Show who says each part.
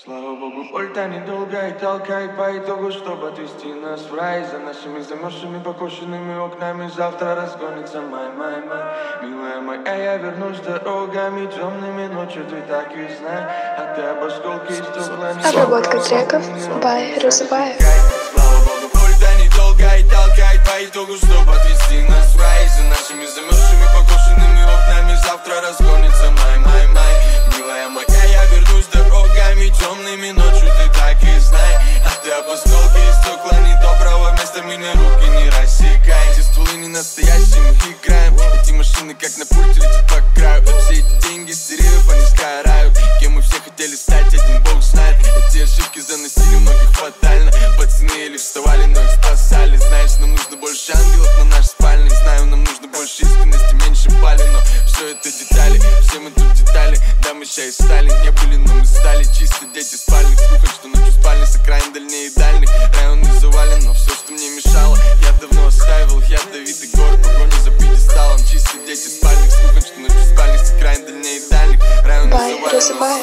Speaker 1: Слава богу, польта недолго и толкай по итогу, чтобы отвести нас в рай. За нашими замерзшими, покошенными окнами Завтра разгонится май, май, май. Милая моя, я вернусь дорогами Темными ночью, ты так и знай А ты об осколке стекла не
Speaker 2: Обработка треков by Розыбаев.
Speaker 1: Слава богу, польта недолго и толкай по итогу, чтобы отвести нас в рай. За нашими замерзшими, Меня руки не рассекай Эти стволы не настоящие, мы играем. Эти машины как на пульте летят по краю. Все эти деньги с деревьев, они сгорают. Кем мы все хотели стать, один бог знает. Эти ошибки заносили многих фатально. Пацаны еле вставали, но их спасали. Знаешь, нам нужно больше ангелов на наш спальный. Знаю, нам нужно больше искренности, меньше пали. Но все это детали, все мы тут детали. Да, мы и стали, не были, но мы стали Чисто дети спальных, Joseph.